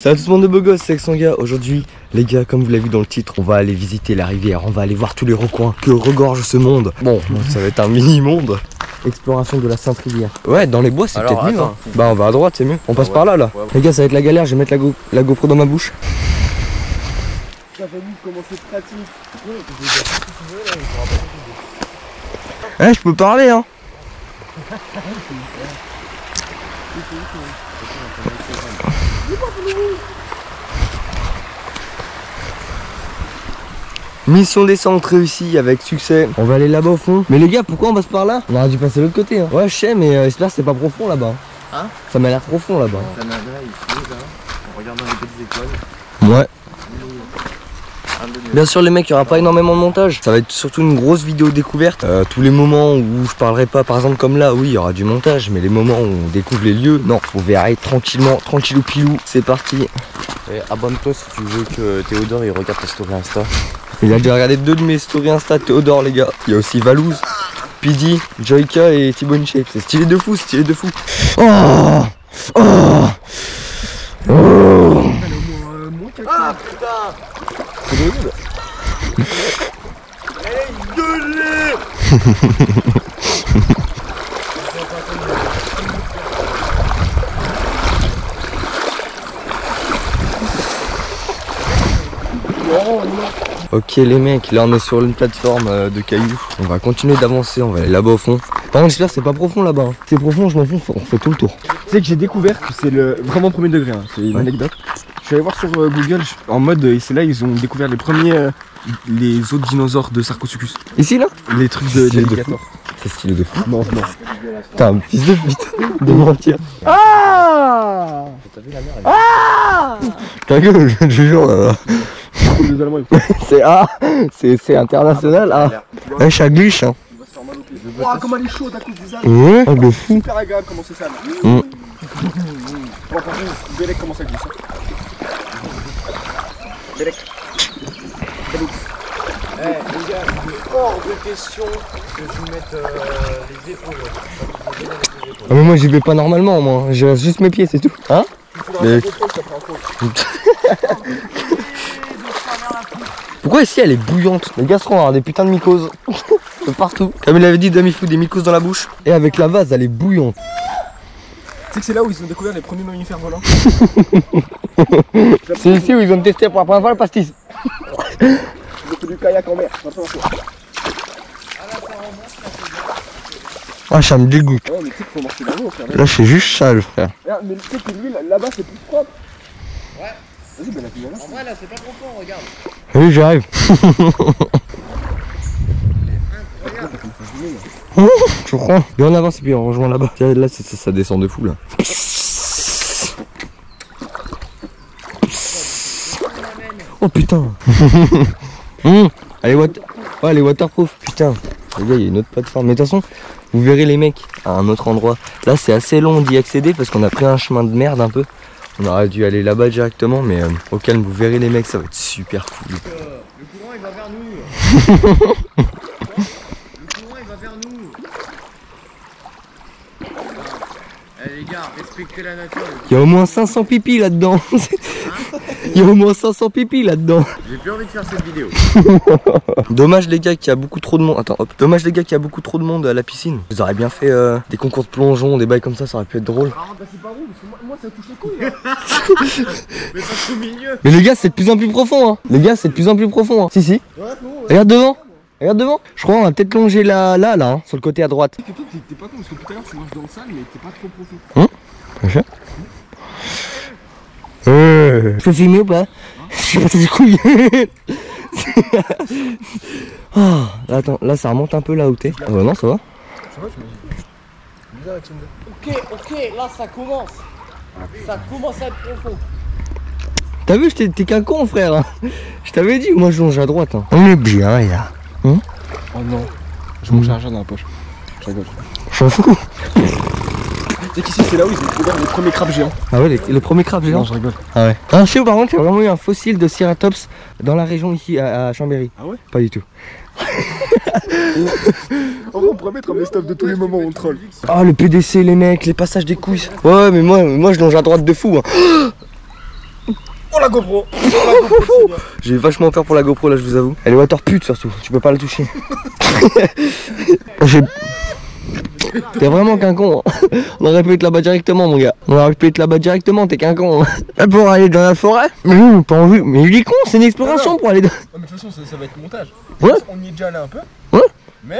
Salut tout le monde de beau gosse, c'est Xanga. Aujourd'hui, les gars, comme vous l'avez vu dans le titre, on va aller visiter la rivière, on va aller voir tous les recoins que regorge ce monde. Bon, ça va être un mini-monde. Exploration de la Sainte Rivière. Ouais, dans les bois, c'est peut-être mieux. hein. Bah, on va à droite, c'est mieux. On passe ouais. par là, là. Ouais, ouais. Les gars, ça va être la galère, je vais mettre la, go- la GoPro dans ma bouche. Eh, je peux parler, hein. Mission descente réussie avec succès. On va aller là-bas au fond. Mais les gars, pourquoi on passe par là? On aurait dû passer de l'autre côté. Hein. Ouais, je sais, mais euh, j'espère que c'est pas profond là-bas. Hein? Ça m'a l'air profond là-bas. Canada, ici, là, en regardant les petites étoiles. Ouais. Bien sûr les mecs, il n'y aura pas énormément de montage. Ça va être surtout une grosse vidéo découverte. Euh, tous les moments où je parlerai pas, par exemple comme là, oui, il y aura du montage. Mais les moments où on découvre les lieux, non, vous verrez tranquillement, tranquillou pilou. C'est parti. Et abonne-toi si tu veux que Théodore il regarde ta story Insta. Il a déjà regardé deux de mes stories Insta, Théodore les gars. Il y a aussi Valouz, Pidi, Joyka et T-Bone Shape. C'est stylé de fou, stylé de fou. Oh Oh Oh Ah putain Ok les mecs, là on est sur une plateforme euh, de cailloux. On va continuer d'avancer, on va aller là-bas au fond. Par contre j'espère que c'est pas profond là-bas. hein. C'est profond, je m'en fous, on fait tout le tour. Tu sais que j'ai découvert que c'est le vraiment premier degré, hein. c'est une Ouais. anecdote. Je suis allé voir sur euh, Google je- en mode, euh, c'est là ils ont découvert les premiers, euh, les autres dinosaures de Sarcosuchus. Ici là Les trucs de d'alligator. C'est stylé de fou. Non, non. Putain, fils de pute, de mentir. Ah T'as vu la mer Ta gueule, je te jure C'est A, c'est international A. Ouais, ça glisse hein. Oh, comment elle est chaude à cause des algues Ouais, oh, de fou. Super agréable comment c'est ça là. Mm. Bon, par contre, Bélec comment ça glisse. Bélec. Eh les gars, il est hors de question que je mette euh, les épaules. Ça vous fait bien avec les épaules. Ah, mais moi j'y vais pas normalement moi, je reste juste mes pieds c'est tout. Hein Mais-. Pourquoi ici elle est bouillante Les gars seront avoir des putains de mycoses. de partout. Comme il avait dit, Dami fout des mycoses dans la bouche. Et avec la vase, elle est bouillante. Tu sais que c'est là où ils ont découvert les premiers mammifères volants C'est ici où ils ont testé pour la première fois le pastis. Ils ont fait du kayak en mer. Ah, ça me dégoûte. Ouais, mais tu sais qu'il faut marcher dans l'eau, frère. Là, c'est juste sale, frère. Regarde, mais tu sais que lui, là- là-bas, c'est plus propre. Ouais. Vas-y, ben la là. En vrai là c'est pas profond, regarde. Oui, j'arrive. Tu crois Et on avance et puis on rejoint là-bas. Tiens, Là, c'est- ça, ça descend de fou, là. Oh putain Hum, Elle est water... ouais, elle est waterproof, putain Les gars, il y a une autre plateforme. Mais de toute façon, vous verrez les mecs à un autre endroit. Là, c'est assez long d'y accéder parce qu'on a pris un chemin de merde un peu. On aurait dû aller là-bas directement, mais euh, au calme, vous verrez les mecs, ça va être super cool. Le courant il va vers nous. le courant il va vers nous. Eh les gars, respectez la nature. Il y a au moins 500 pipis là-dedans. Il y a au moins 500 pipis là-dedans. J'ai plus envie de faire cette vidéo. Dommage les gars qu'il y a beaucoup trop de monde. Attends, hop. Dommage les gars qu'il y a beaucoup trop de monde à la piscine. Vous auriez bien fait euh, des concours de plongeon, des bails comme ça, ça aurait pu être drôle. Bah, c'est pas bon, parce que moi, moi, ça touche les couilles. Là. Mais ça se au milieu. Mais les gars, c'est de plus en plus profond. Hein. Les gars, c'est de plus en plus profond. Hein. Si si. Ouais, non, ouais. Regarde devant. Regarde devant. Je crois qu'on va peut-être longer là, là, là, hein, sur le côté à droite. T'es- pas con, parce que tout à l'heure, tu marches dans le sale, mais t'es pas trop profond. Euh. Je peux filmer ou pas? Je sais pas des couilles. Ah, là, attends, là ça remonte un peu là où t'es. Ah bah non, ça va? Ça va, tu. Bizarre avec son Ok, ok, là ça commence. Ça commence à être profond. T'as vu, j'étais- t'es qu'un con, frère. hein. Je t'avais dit, moi je longe à droite. hein. On est bien, là. Oh non. J'ai mon chargeur dans la poche. Je rigole. Je m'en fous. Qu'ici, c'est là où ils ont découvert les premiers crabes géants. Ah ouais, les, les premiers crabes géants. Non, je rigole. Ah ouais. Ah, je sais, par contre, il y a vraiment eu un fossile de Ceratops dans la région ici, à, à Chambéry. Ah ouais? Pas du tout. En vrai, on pourrait mettre un best-of de tous les moments où on troll. Ah, le PDC, les mecs, les passages des couilles. Ouais, mais moi, moi je longe à droite de fou. hein. Oh la GoPro J'ai vachement peur pour la GoPro là, je vous avoue. Elle est water pute surtout, tu peux pas la toucher. J'ai- T'es vraiment qu'un con. hein. On aurait pu être là-bas directement, mon gars. On aurait pu être là-bas directement, t'es qu'un con. hein. Pour aller dans la forêt Mais pas envie. Mais il est con, c'est une exploration pour aller dans. Non mais de toute façon ça, ça va être montage. Ouais. On y est déjà allé un peu. Ouais. Mais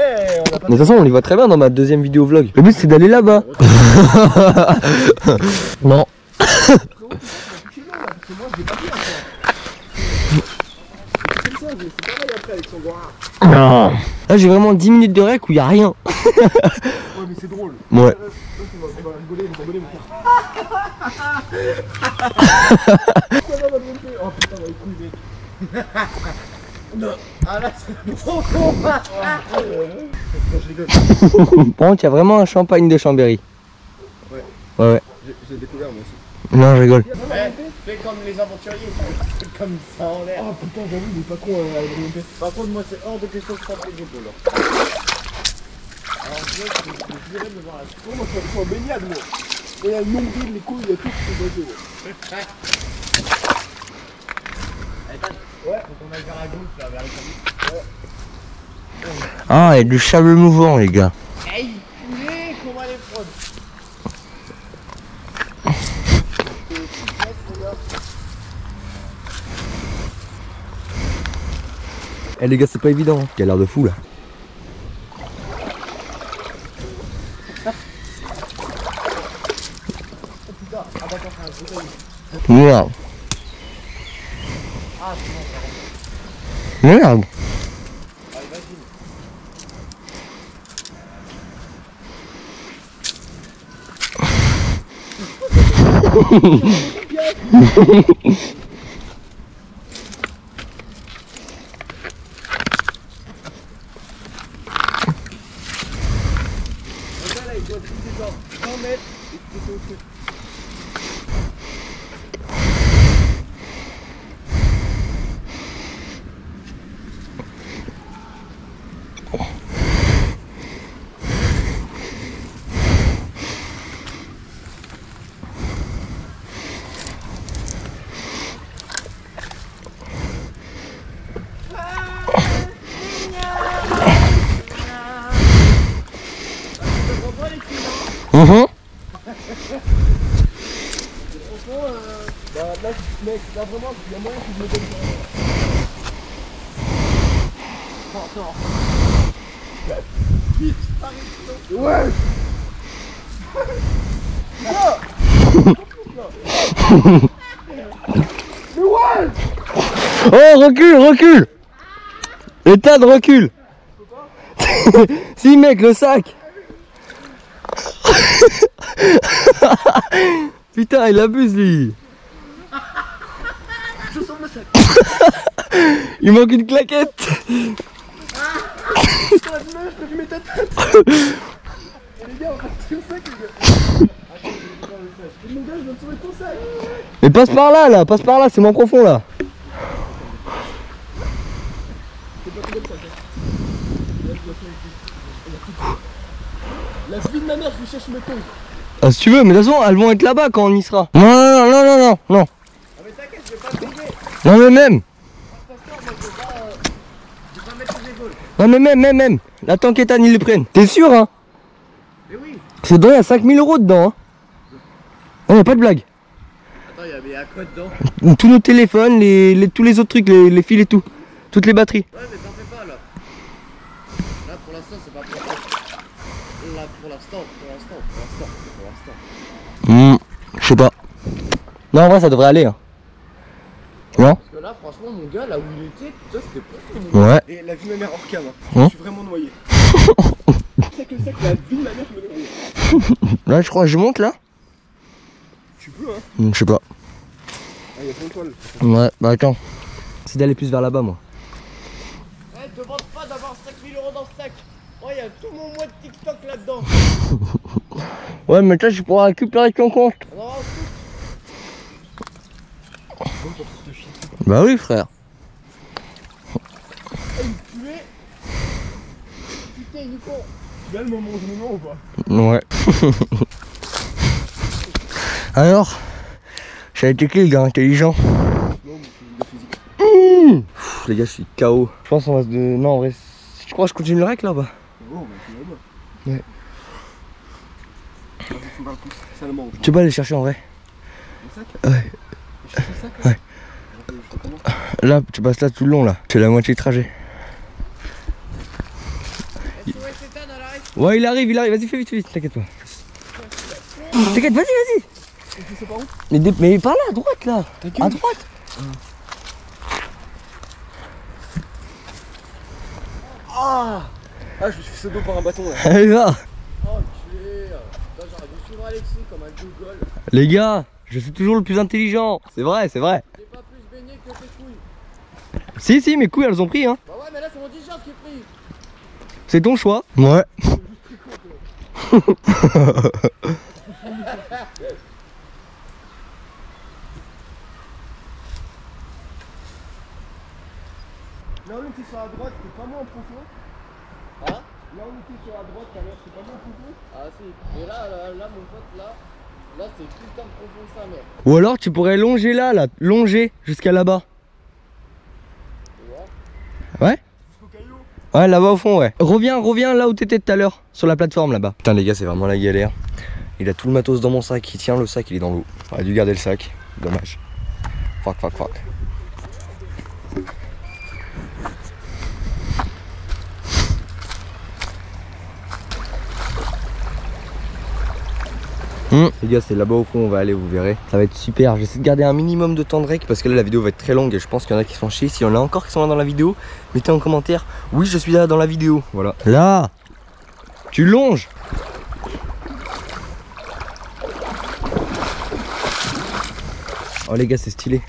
on a pas Mais de toute façon, on les voit très bien dans ma deuxième vidéo vlog. Le but, c'est d'aller là-bas. non. Non. Là, j'ai vraiment 10 minutes de rec où il y a rien. Ouais mais c'est drôle. Ouais. On va, on va rigoler, on va rigoler, mon frère. Oh putain, on va être couilles, mec. Ah là, c'est trop con Je rigole. Par contre, il y a vraiment un champagne de Chambéry. Ouais. Ouais, ouais. J'ai découvert moi aussi. Non, je rigole. Eh, Fais comme les aventuriers, fais comme ça en l'air. Oh putain, j'avoue, il est pas con à remonter. Par contre, moi, c'est hors de question de prendre les épaules. Alors, je dirais de voir la Oh, moi je suis en baignade moi. Il y a le nombril, les couilles, il y a tout qui sont basés. Ouais. Faut qu'on aille vers la gauche, là, vers les cabines. Ah, il y a du sable mouvant, les gars. Hey, poulet, qu'on va les prendre. Eh, les gars, c'est pas évident. Il y a l'air de fou là. Merde. Merde. Mhm. Bah là, mec, là vraiment, il y a moyen que je me donne. Ouais Oh, recule, recule. État de recul. Si, mec, le sac Putain, il abuse, lui. Il manque une claquette. Mais passe par là, là, passe par là, c'est moins profond, là La vie de ma mère, je cherche mes tongs Ah, si tu veux, mais de toute façon, elles vont être là-bas quand on y sera. Non, non, non, non, non, non. Ah, mais t'inquiète, je vais pas te. Non, mais même. Euh. Non, mais même, même, même. La tankétane, ils les prennent. T'es sûr, hein? Mais oui. C'est dedans, il y a 5000 euros dedans, hein. Non, y a pas de blague. Attends, il y avait à quoi dedans? Tous nos téléphones, les, les- tous les autres trucs, les, les fils et tout. Toutes les batteries. Ouais, mais t'en fais pas là. Là, pour l'instant, c'est pas pour Là, pour l'instant, pour l'instant, pour l'instant, Hmm, je sais pas. Non, en vrai, ça devrait aller. Hein. Non? Parce que là, franchement, mon gars, là où il était, tout ça, c'était pas tout. Ouais. Et la vie de ma mère hors cam, hein. Hein je suis vraiment noyé. C'est que c'est que la vie de ma mère, je me débrouille. Là, je crois que je monte, là? Tu peux, hein Hmm, Je sais pas. Ah, plein de toiles. Ouais, bah attends. C'est d'aller plus vers là-bas, moi. Eh, demande pas d'avoir 5000 euros dans ce sac. Oh, il y a tout mon mois de TikTok là-dedans. Ouais, mais toi, je pourras récupérer ton compte. Bah oui, frère. Le moment ou pas Ouais. Alors Ça a été qui le gars intelligent? Mmh. Pff, les gars, je suis KO. Je pense qu'on va se. De... Non, en vrai, je crois que je continue le rec là-bas. Oh, bah, tu vas Ouais. Bien. Vas-y, faut pas le pouce. Ça le mange. Tu peux aller chercher en vrai. Le sac Ouais. Le sac Ouais. là Là, tu passes là tout le long là. C'est la moitié du trajet. Ouais, il arrive, il arrive. Vas-y, fais vite, fais vite. T'inquiète pas. T'inquiète, vas-y, vas-y. Mais, mais par là, à droite là. T'inquiète. À droite. Ah Ah, je me suis fait dos par un bâton là. Allez, va. Oh, tu es. Là, j'aurais dû suivre Alexis comme un Google. Les gars, je suis toujours le plus intelligent. C'est vrai, c'est vrai. J'ai pas plus baigné que tes couilles. Si, si, mes couilles, elles ont pris, hein. Bah ouais, mais là, c'est mon t-shirt qui est pris. C'est ton choix. Ouais. Là où on était sur la droite, c'était pas moins profond. Là où on était sur la droite, tout à l'heure, c'était pas. Ah, si. Mais là, là, là, mon pote, là. Là, c'est tout le temps profond sa mère. Ou alors tu pourrais longer là, là, longer jusqu'à là-bas. Tu vois Ouais Jusqu'au caillou. Ouais, là-bas au fond, ouais. Reviens, reviens là où t'étais tout à l'heure, sur la plateforme là-bas. Putain, les gars, c'est vraiment la galère. Il a tout le matos dans mon sac, il tient le sac, il est dans l'eau. On a dû garder le sac, dommage. Fuck, fuck, fuck. Hum, Les gars, c'est là-bas au fond, on va aller, vous verrez. Ça va être super. J'essaie de garder un minimum de temps de rec parce que là, la vidéo va être très longue et je pense qu'il y en a qui se font chier. S'il y en a encore qui sont là dans la vidéo, mettez en commentaire. Oui, je suis là dans la vidéo. Voilà. Là Tu longes Oh, les gars, c'est stylé.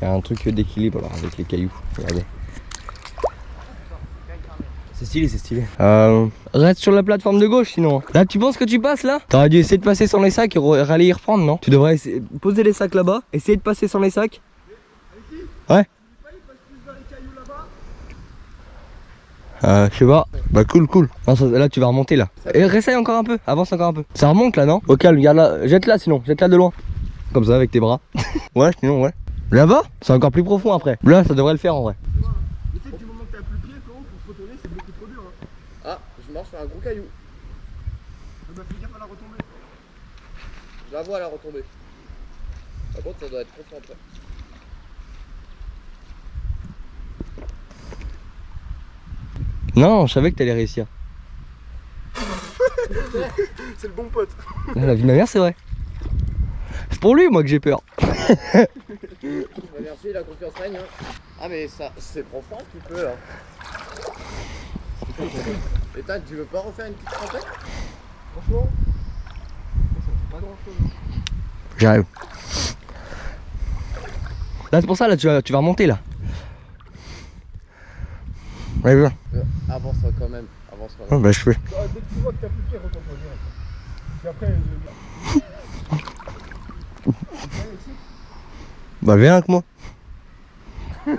Il y a un truc d'équilibre avec les cailloux. Regardez. C'est stylé, c'est stylé. Euh, reste sur la plateforme de gauche sinon. Là, tu penses que tu passes là? T'aurais dû essayer de passer sans les sacs et aller y reprendre, non? Tu devrais essayer- poser les sacs là-bas, essayer de passer sans les sacs. Ouais. Euh, je sais pas. Bah cool, cool. Non, ça- là, tu vas remonter là. Et réessaye encore un peu, avance encore un peu. Ça remonte là, non? Au calme, garde là, jette là sinon, jette là de loin. Comme ça avec tes bras. ouais, sinon, ouais. Là-bas? C'est encore plus profond après. Là, ça devrait le faire en vrai. Mais tu sais que du moment que t'as plus le pied, frérot, pour se retourner, c'est beaucoup trop dur. Hein. Ah, je marche sur un gros caillou. Ah bah fais gaffe à la retomber. Je la vois, elle a retombé. Par contre, ça doit être profond après. Non, je savais que t'allais réussir. C'est le bon pote. Là, la vie de ma mère, c'est vrai. C'est pour lui, moi, que j'ai peur. Bah, merci, la confiance règne. hein. Ah, mais ça, c'est profond un petit peu là. Ethan, tu veux pas refaire une petite trempette Franchement, ça fait pas grand chose. J'arrive. Là, c'est pour ça, là, tu vas, tu vas remonter, là. Ouais, bien. Euh, Avance quand même, avance quand Oh, même. bah, je fais. Ah, dès que tu vois que t'as plus pied, retourne-toi direct. Puis après, je... Bah, viens avec moi. il est dans la merde à deux là. Ouais.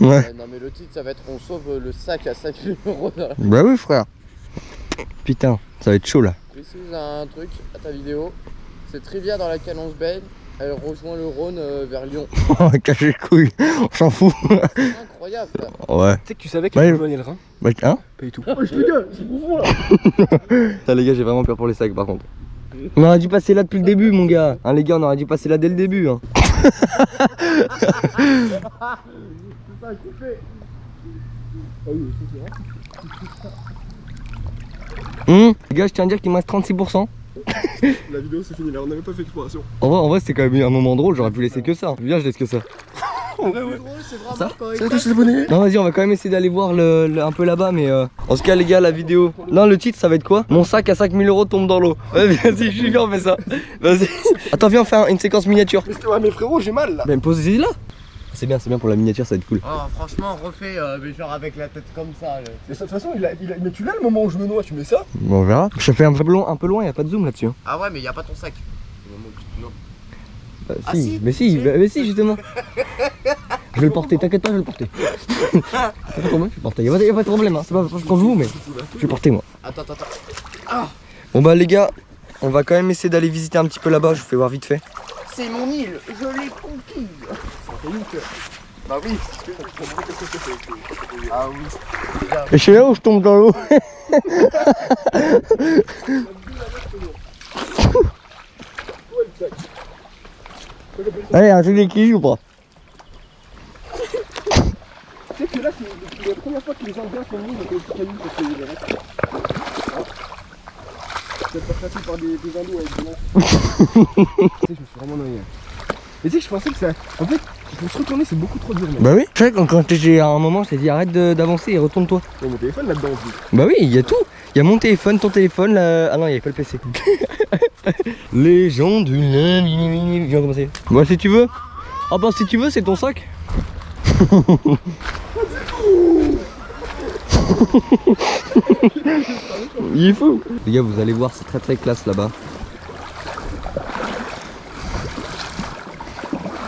Ouais, non, mais le titre, ça va être On sauve le sac à 5 euros. là. Bah, oui, frère. Putain, ça va être chaud, là. Je précise un truc à ta vidéo. Cette rivière dans laquelle on se baigne, elle rejoint le Rhône euh, vers Lyon. Oh, cache les couilles. On s'en fout. Incroyable là. Ouais. Tu sais que tu savais Ouais. qu'il rejoignait le rein Bah, hein Pas du tout. Oh, je c'est profond là. Putain, les gars, j'ai vraiment peur pour les sacs, par contre. On aurait dû passer là depuis le début, mon gars. Hein, les gars, on aurait dû passer là dès le début. Hein. C'est ça, coupé. Ah oui, c'est vrai. Hum, les gars, je tiens à dire qu'il me reste 36%. La vidéo c'est fini là, on n'avait pas fait d'exploration. En vrai, en vrai c'était quand même un moment drôle, j'aurais pu laisser que ça. Viens, je laisse que ça. En vrai, ouais. C'est vraiment Ça quand abonné. Non, vas-y, on va quand même essayer d'aller voir le, le- un peu là-bas, mais euh... En tout cas, les gars, la vidéo. Non, le titre, ça va être quoi? Mon sac à 5000 euros tombe dans l'eau. Ouais, vas-y, je suis bien, on fait ça. Vas-y. Attends, viens, on fait un- une séquence miniature. Mais, ouais, mais frérot, j'ai mal là. Ben, posez là. C'est bien, c'est bien pour la miniature, ça va être cool. Oh, franchement, refais, euh, mais genre avec la tête comme ça. là. Mais de toute façon, il a, il a- mais tu l'as le moment où je me noie, tu mets ça? Bon, on verra. Je fais un peu loin, un peu loin, y a pas de zoom là-dessus. hein. Ah ouais, mais y a pas ton sac. Au moment où tu- Non. Bah, Ah, si, si, mais si, si. bah, mais si, justement. je vais le porter, t'inquiète pas, je vais le porter. C'est pas pour moi, je vais le porter. Y a pas, y a pas de problème, hein. c'est pas contre vous, mais je vais le porter moi. Attends, attends, attends. Bon, bah, les gars, on va quand même essayer d'aller visiter un petit peu là-bas, je vous fais voir vite fait. C'est mon île, je l'ai conquise. Bah oui, Ah oui. Et c'est là où je tombe dans l'eau. Allez, un truc d'équilibre ou pas Tu sais que là, c'est la première fois que les Indiens sont venus avec petits cailloux parce qu'ils les restent. Peut-être pas tracé par des, des Indos avec des lances. tu sais, je me suis vraiment noyé. Et tu sais que je pensais que ça. En fait, pour se retourner, c'est beaucoup trop dur, mec. Bah oui. Tu sais, quand, quand j'étais à un moment, je t'ai dit arrête d'avancer et retourne-toi. Il y a mon téléphone là-dedans aussi. Bah oui, il y a tout. Il y a mon téléphone, ton téléphone, là... Ah non, il y avait pas le PC. Les gens du lundi. Viens commencer. Moi, si tu veux. Ah bah si tu veux, c'est ton sac. il est fou. Les gars, vous allez voir, c'est très très classe là-bas.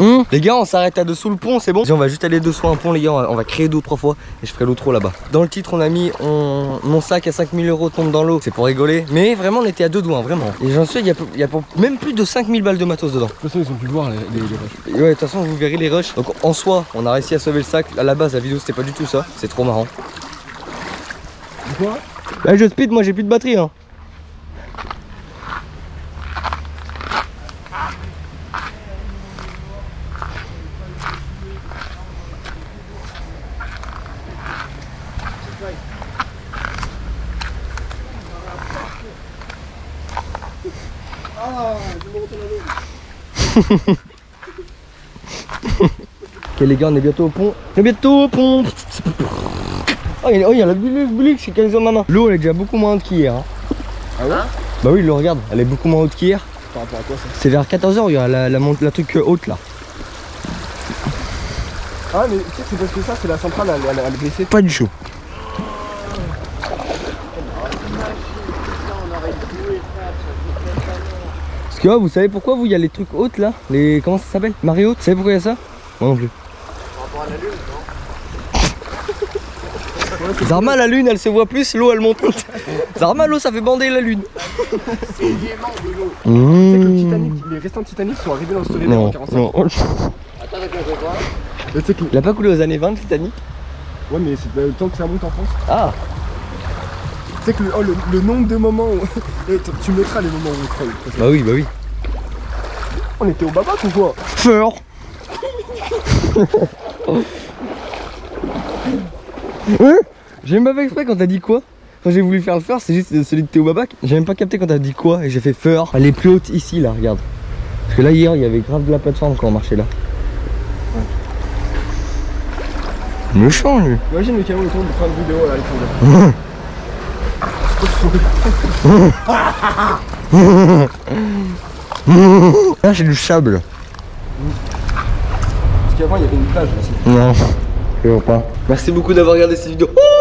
Hum, les gars, on s'arrête à dessous le pont, c'est bon On va juste aller dessous un pont, les gars. On va, on va créer deux ou trois fois et je ferai l'autre là-bas. Dans le titre, on a mis on- mon sac à 5000 euros tombe dans l'eau. C'est pour rigoler. Mais vraiment, on était à deux doigts, hein, vraiment. Et j'en suis, il y a, il y a même plus de 5000 balles de matos dedans. De toute façon, ils ont pu voir les, les, les rushs. Et ouais, de toute façon, vous verrez les rushs. Donc en soi, on a réussi à sauver le sac. À la base, la vidéo, c'était pas du tout ça. C'est trop marrant. Quoi? Là, je speed, moi j'ai plus de batterie. Hein. Ah, je me retourne à l'eau. Ok, les gars, on est bientôt au pont. On est bientôt au pont. Oh, il y a, oh, il y a la bulle, bulle, c'est qu'elles ont ma main. L'eau, elle est déjà beaucoup moins haute qu'hier. hein. Ah ouais Bah oui, l'eau, regarde, elle est beaucoup moins haute qu'hier. Par rapport à quoi ça C'est vers 14h, il y a la, la, truc euh, haute là. Ah, mais tu sais que c'est parce que ça, c'est la centrale, elle, elle, elle est blessée. Pas du tout. Que oh, vous savez pourquoi vous il y a les trucs hautes là? Les comment ça s'appelle? Marée haute? Vous savez pourquoi il y a ça? Moi non plus. Zarma la lune elle se voit plus, l'eau elle monte. Zarma l'eau ça fait bander la lune. C'est de l'eau. Mmh. Titanic, les restants de Titanic sont arrivés dans le story en Non, 45. non. Attends, sais que. Il a pas coulé aux années 20 le Titanic? Ouais, mais c'est le temps que ça monte en France. Ah sais que le, oh, le, le nombre de moments où. Eh, tu- mettras les moments où on creuse. Bah oui, bah oui. On était au babac ou quoi? Feur Hein J'ai même pas fait exprès quand t'as dit quoi Quand j'ai voulu faire le feur, c'est juste celui de Théo Babac. J'ai même pas capté quand t'as dit quoi et j'ai fait feur. Elle est plus haute ici là, regarde. Parce que là hier il y avait grave de la plateforme quand on marchait là. Méchant lui. Imagine le camion autour de fin de vidéo là, Alexandre. Là j'ai du sable. Parce qu'avant, il y avait une plage aussi. Non, je vois pas. Merci beaucoup d'avoir regardé cette vidéo. Oh